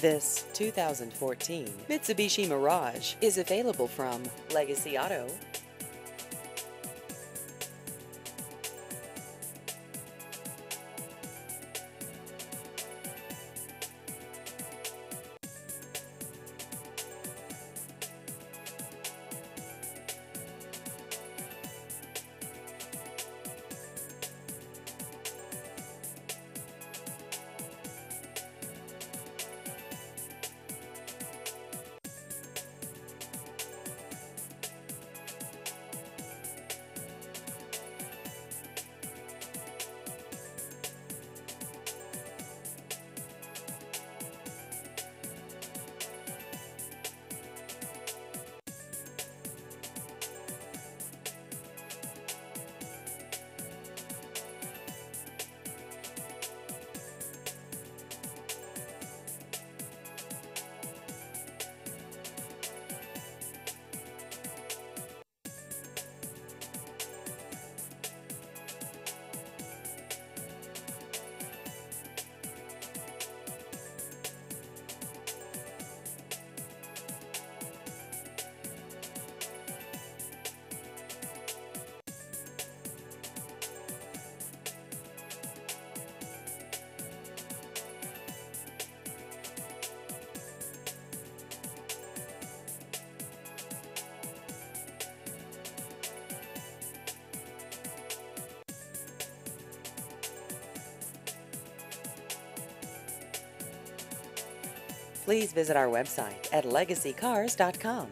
This 2014 Mitsubishi Mirage is available from Legacy Auto. Please visit our website at legacycars.com.